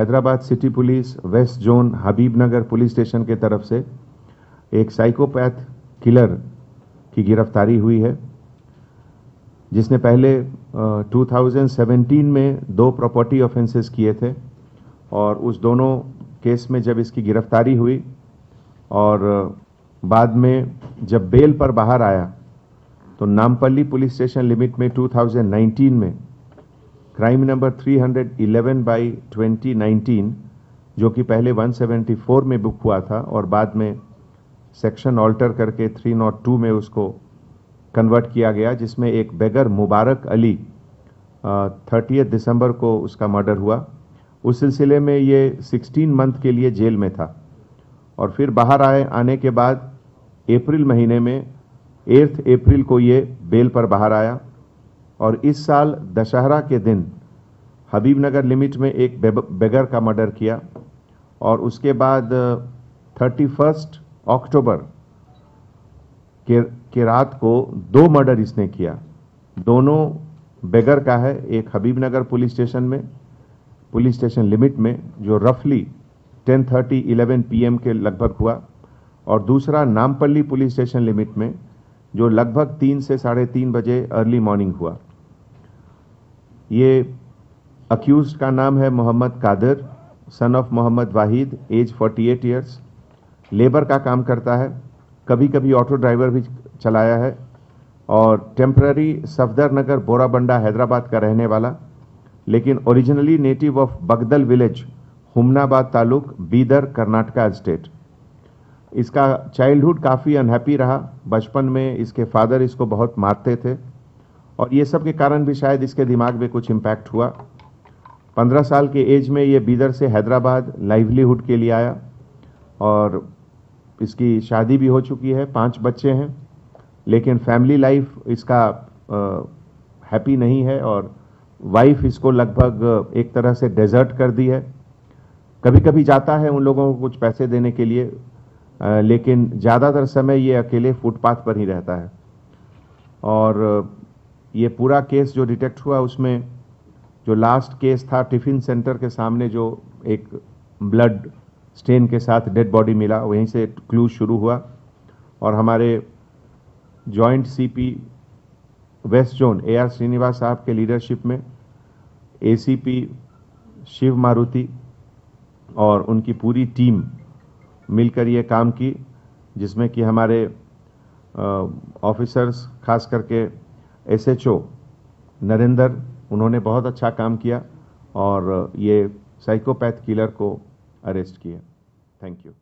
Hyderabad city police west zone Habibnagar police station के तरफ़ से एक साइकोपैथ किलर की गिरफ्तारी हुई है जिसने पहले अ, 2017 में दो प्रॉपर्टी ऑफेंसेस किए थे और उस दोनों केस में जब इसकी गिरफ्तारी हुई और बाद में जब बेल पर बाहर आया तो नामपल्ली पुलिस स्टेशन लिमिट में 2019 में क्राइम नंबर 311 बाई 2019 जो कि पहले 174 में बुक हुआ था और बाद में सेक्शन ऑल्टर करके 302 में उसको कन्वर्ट किया गया, जिसमें एक बेगर मुबारक अली थर्टी दिसंबर को उसका मर्डर हुआ। उस सिलसिले में ये 16 मंथ के लिए जेल में था। और फिर बाहर आए, आने के बाद अप्रैल महीने में एट्थ अप्रैल को ये बेल पर बाहर आया। और इस साल दशहरा के दिन हबीब नगर लिमिट में एक बेगर का मर्डर किया और उसके बाद थर्टी फ़र्स्ट अक्टूबर के, के रात को दो मर्डर इसने किया। दोनों बेगर का है एक हबीब नगर पुलिस स्टेशन में पुलिस स्टेशन लिमिट में जो रफली 10:30 11 पीएम के लगभग हुआ और दूसरा नामपल्ली पुलिस स्टेशन लिमिट में जो लगभग तीन से साढ़े तीन बजे अर्ली मॉर्निंग हुआ। ये अक्यूज का नाम है Mohammed Qadir son of Mohammed Wahid age 48 years labour का काम करता है कभी कभी ऑटो ड्राइवर भी चलाया है, और टेम्प्ररी सफदर नगर बोराबंडा हैदराबाद का रहने वाला, लेकिन originally native of Bagdal village Humnabad taluk, Bidar, Karnataka state इसका चाइल्डहुड काफ़ी अनहैप्पी रहा, बचपन में इसके फादर इसको बहुत मारते थे और ये सब के कारण भी शायद इसके दिमाग में कुछ इम्पैक्ट हुआ। पंद्रह साल के एज में ये बीदर से हैदराबाद लाइवलीहुड के लिए आया और इसकी शादी भी हो चुकी है पाँच बच्चे हैं लेकिन फैमिली लाइफ इसका हैप्पी नहीं है और वाइफ इसको लगभग एक तरह से डेजर्ट कर दी है। कभी कभी जाता है उन लोगों को कुछ पैसे देने के लिए अ, लेकिन ज़्यादातर समय ये अकेले फुटपाथ पर ही रहता है। और ये पूरा केस जो डिटेक्ट हुआ उसमें जो लास्ट केस था टिफ़िन सेंटर के सामने जो एक ब्लड स्टेन के साथ डेड बॉडी मिला, वहीं से क्लू शुरू हुआ। और हमारे joint CP west zone A R Srinivas sahab के लीडरशिप में एसीपी शिव मारुति और उनकी पूरी टीम मिलकर ये काम की, जिसमें कि हमारे ऑफिसर्स खास करके एसएचओ नरेंद्र उन्होंने बहुत अच्छा काम किया और ये साइकोपैथ किलर को अरेस्ट किया. Thank you